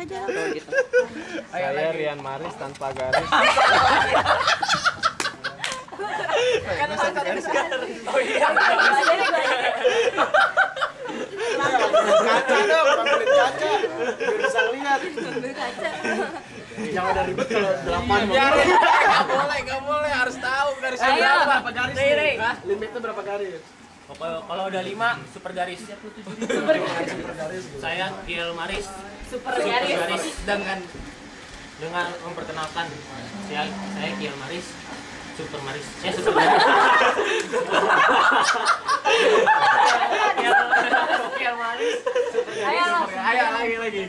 aja. gitu. Saya Rian Maris tanpa garis. Oh iya. Kaca dong, panggilin kaca. Biar bisa lihat. Jangan ada ribet kalau delapan. Biarin, nggak boleh, nggak boleh, harus tahu garisnya Ayo. berapa. Garis Nih, nih. nih? Hah? Limitnya berapa garis? Kalau kalau udah lima super garis. Super garis. Saya Kiel Maris. Super Super garis. garis dengan dengan memperkenalkan saya saya Kiel Maris. Super Maris. Eh super garis. Kiel Maris. Ayo. Ayo lagi lagi.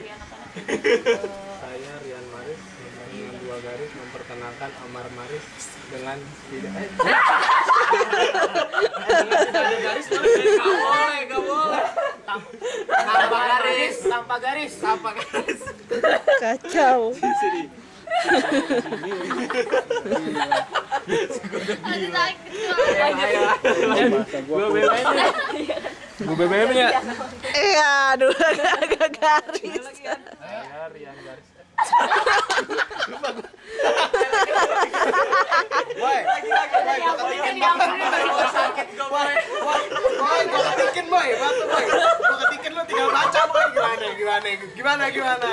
Saya Rian Maris dengan dua garis memperkenalkan Amar Maris dengan tidak. Eh, Tidak ada garis nggak boleh, nggak boleh. Tanpa garis, tanpa garis, tanpa garis. Kacau. Gua BBM nya. Gua BBM nya. Iya, aduh agak garis. Garis. Woi. Sakit gue Woi, woi, woi, gimana, gimana, gimana.